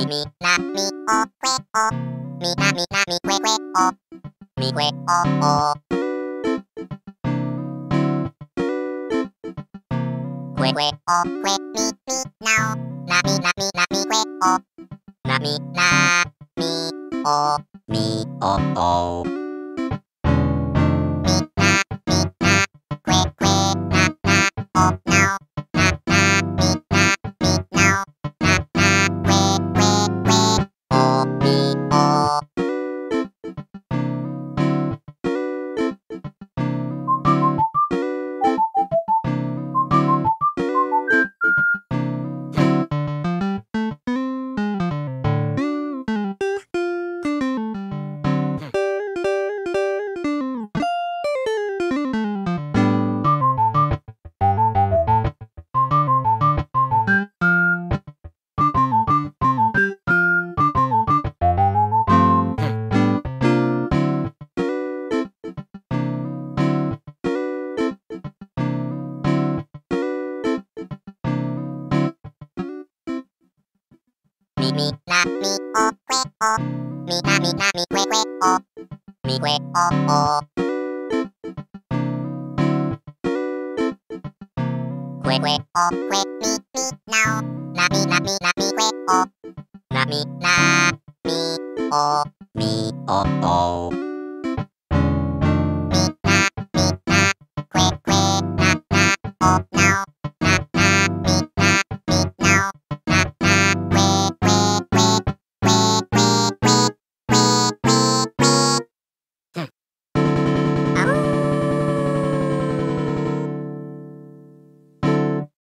mi mi na mi o que o mi na mi na mi que que o mi que o o que que o que mi mi now na mi na mi na mi que o na mi na mi o mi o o mi na mi o que o mi na mi na mi que que o mi que o o que que o que mi mi now na mi na mi na mi que o na mi na mi o mi o o